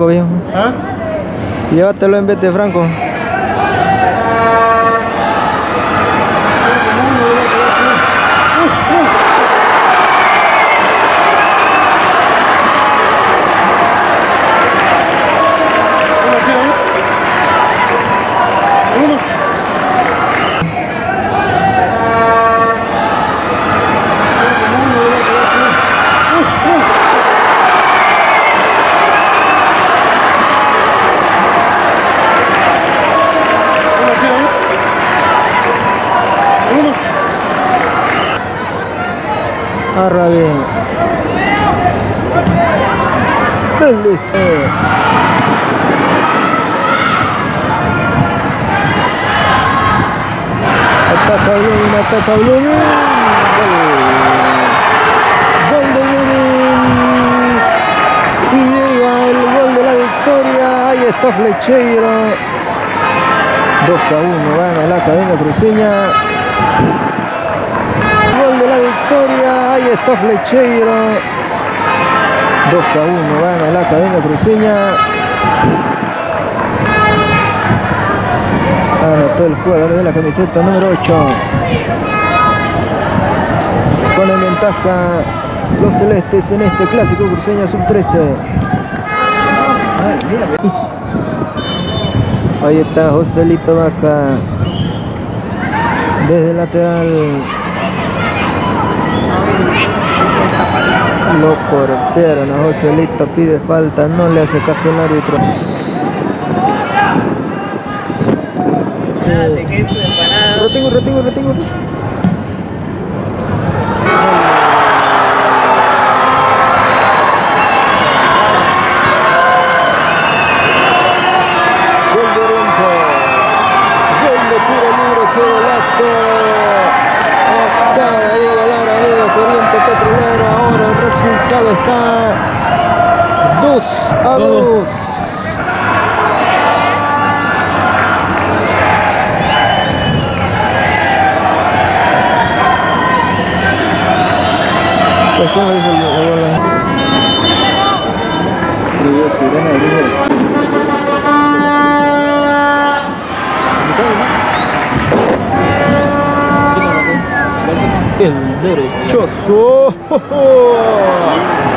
Viejo. ¿Ah? Llévatelo en vez de Franco. Arra bien. Ataca Blooming, ataca Blooming. Está Flecheiro. 2 a 1 gana la Academia Cruceña. Está Flecheiro. 2 a 1 gana la Academia Cruceña. Anotó el jugador de la camiseta número 8. Se pone en ventaja los celestes en este clásico cruceña sub-13. Ahí está Joselito Vaca. Desde lateral. Lo cortaron a Joselito, pide falta, no le hace caso el árbitro. Retengo, retengo, retengo. Gol de Orenco. Gol de tiro libre, qué golazo. Resultado está 2 a 2. Pues, ¿cómo es el- el gol? Escribió Sirena Oh.